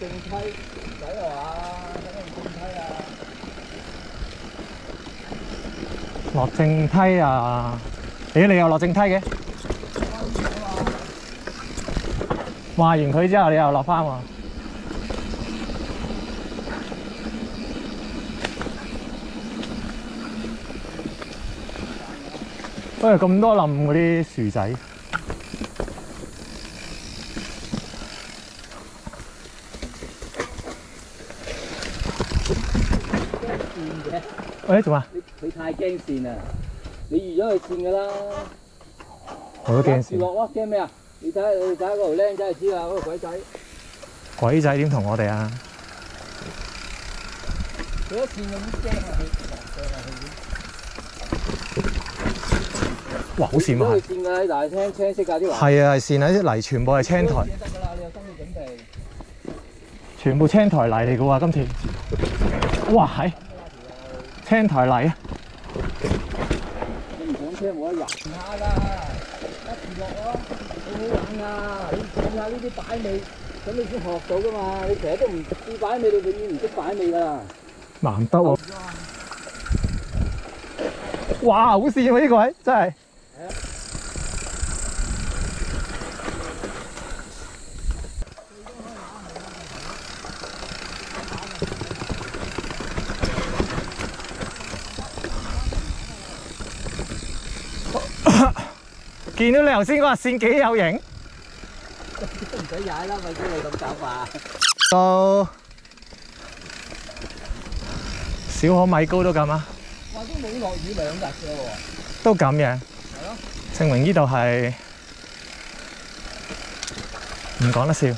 正梯，唔使話，梗係正梯啊！落正梯啊！咦，你又落正梯嘅？話完佢之後，你又落翻喎。喂，咁多冧嗰啲樹仔，喂，做咩？你你太驚線啦！你預咗佢線㗎啦。我都驚樹線。落咯，驚咩啊？你睇下你睇下嗰條僆仔就知啦，嗰個鬼仔。鬼仔點同我哋啊？佢一線咁驚啊！哇，好跣啊！都會線㗎，但係青青色㗎啲泥。係啊，係跣啊！啲泥全部係青苔，得㗎啦，你有心理準備。全部青苔泥嚟嘅喎，今次。哇，係青苔泥啊！你唔上車冇得入。唔下啦，一次落咯，好好玩啊！你試下呢啲擺尾，咁你先學到㗎嘛。你成日都唔試擺尾，你永遠唔識擺尾㗎啦。難得喎！哇，好跣喎呢個位，真係。見到你頭先嗰條線幾有型，都唔使踩啦，咪叫你咁走法。到小可米高都咁啊！話都冇落雨兩日㗎喎。都咁樣，係咯。證明呢度係唔講得笑。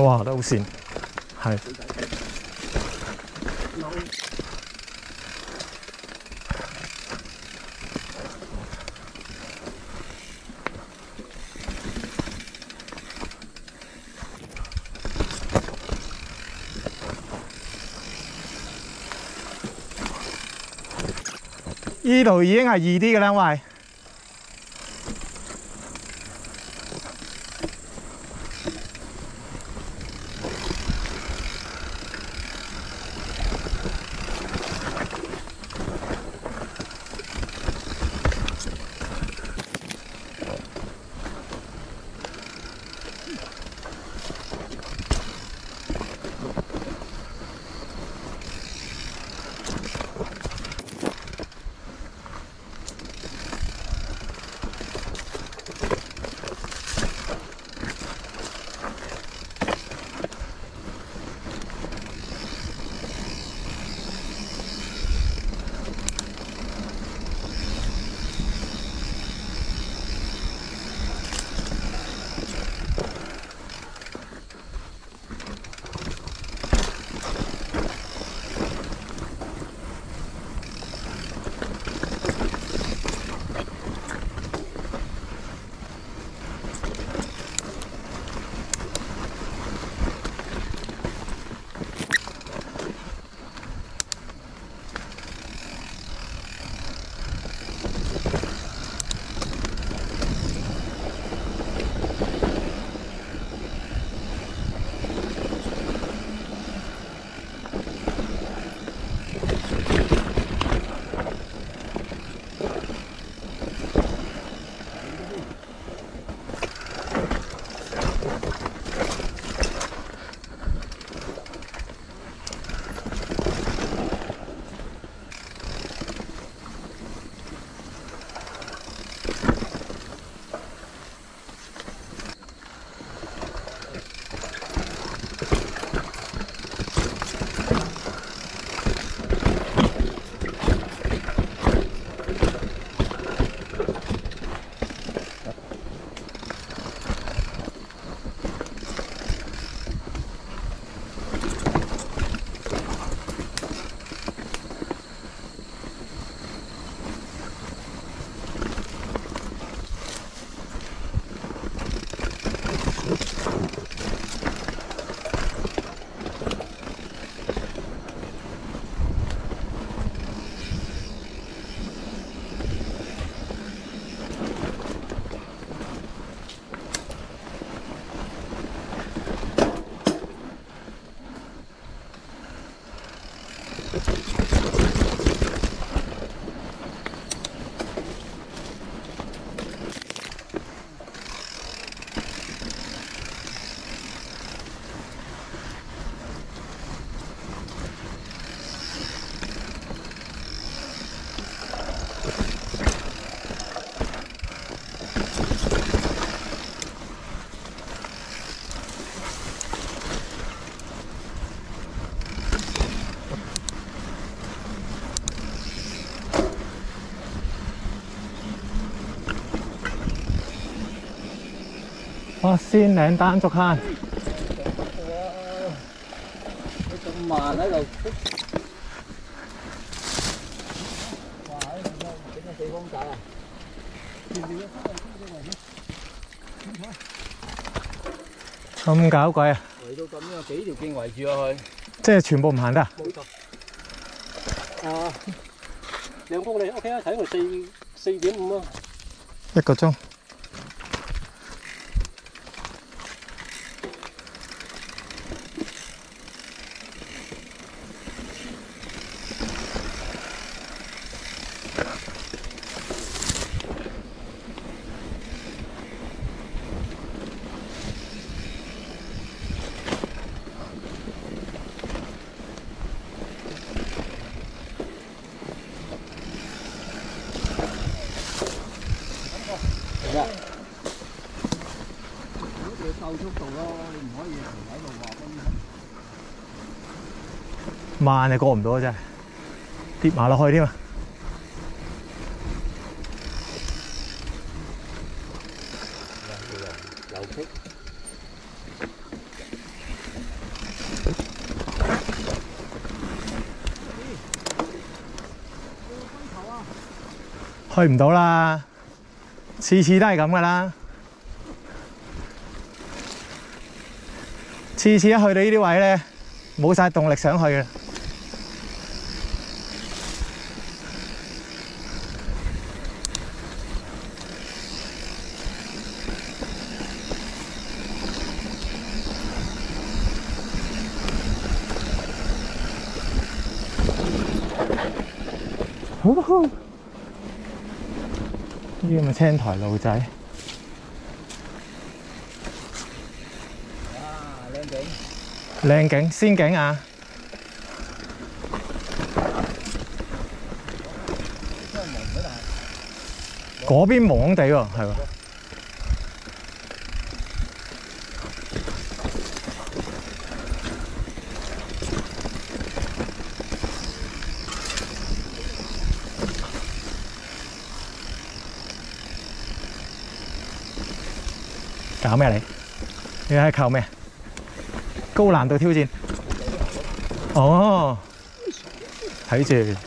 哇，都好跣，係。呢度已經係易啲嘅啦，因為哇！仙嶺單足坑，你咁慢喺度，哇！喺度整個四方格啊！咁搞鬼啊！圍到咁樣幾條徑圍住咗佢，即係全部唔行得啊。冇錯。啊，兩公里 OK 啊，睇佢四四點五啊。一個鐘。你要夠速度咯，你唔可以喺度話咁。慢就過唔到啊！真係跌埋落去添啊！去唔到啦，次次都係咁噶啦，次次一去到呢啲位咧，冇晒動力想去嘅。好好。呢啲咪青苔路仔，哇！靚景，靚景仙景啊！嗰邊蒙蒙地喎，係喎。搞咩你？你喺靠咩？高難度挑戰。哦，睇住。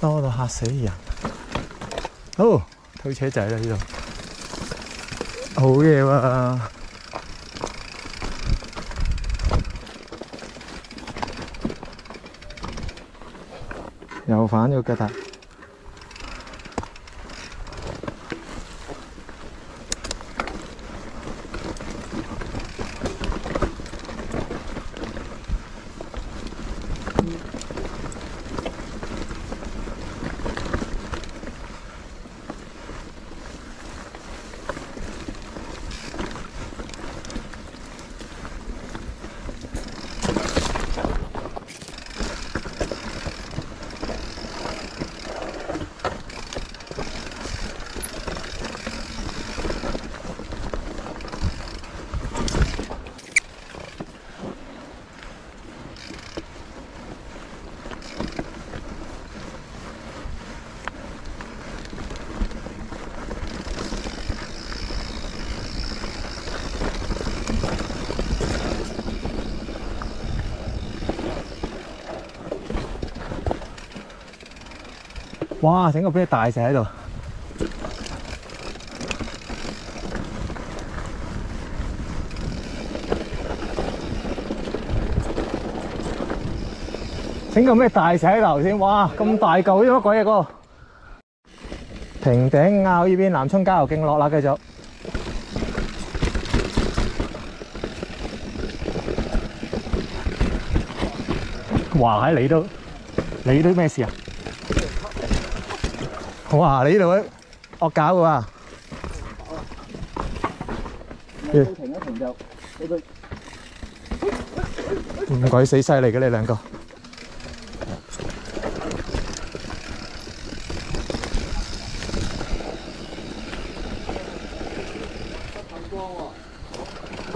多到嚇死人。好，推車仔啦呢度，好嘢喎！又反咗腳踏。哇！整个咩大石喺度？整个咩大石喺度先？哇！咁大嚿啲乜鬼嘢个？平顶坳呢边南涌交流径落啦，继续。话喺你都，你都咩事啊？哇！你呢度惡搞嘅喎。停一停就俾佢唔鬼死犀利嘅你兩個。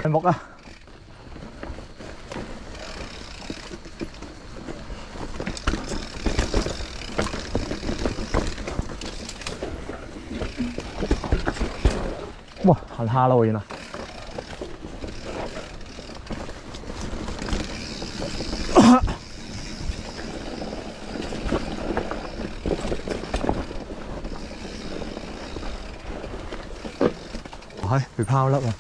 係木啊！哇，行下路原来。唉，被抛甩啊！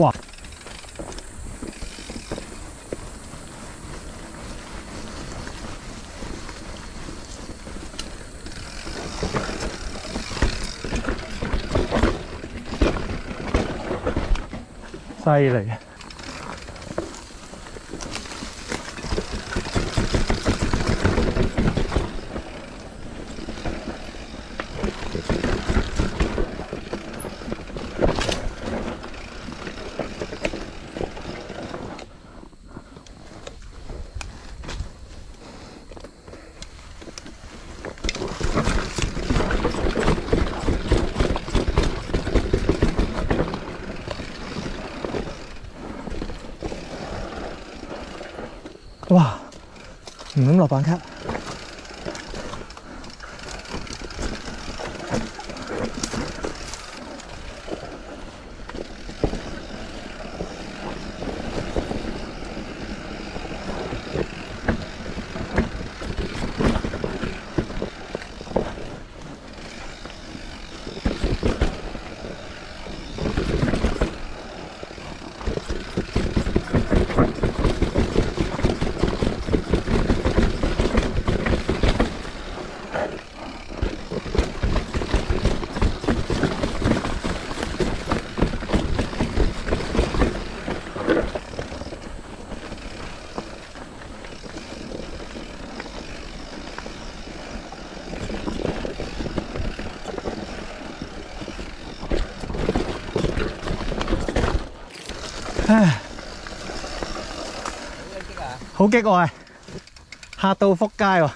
哇！犀利！哇！唔敢落板卡。好激喎，係嚇到撲街喎！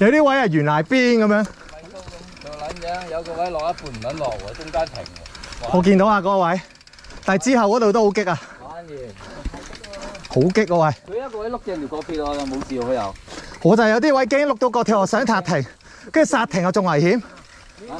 有啲位係懸崖邊咁樣，做撚樣，有個位落一半唔撚落喎，中間停。我見到啊嗰個位，但係之後嗰度都好激啊，好激喎喂！佢一個位碌正條角鐵我就冇事喎佢又。我就係有啲位驚碌到個跳，我想撻停，跟住剎停又仲危險。冇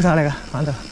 上来个馒头。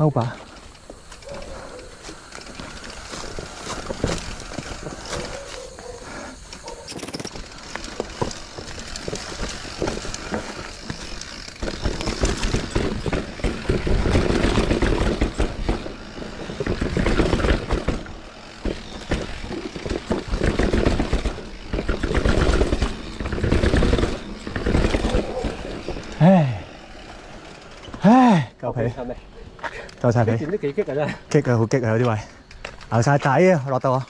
Opa. Hey. Hey, cậu okay, 皮，係咪？夠晒皮呢。段都幾激啊真係。激啊，好激啊，有啲位，牛晒底啊，落到啊！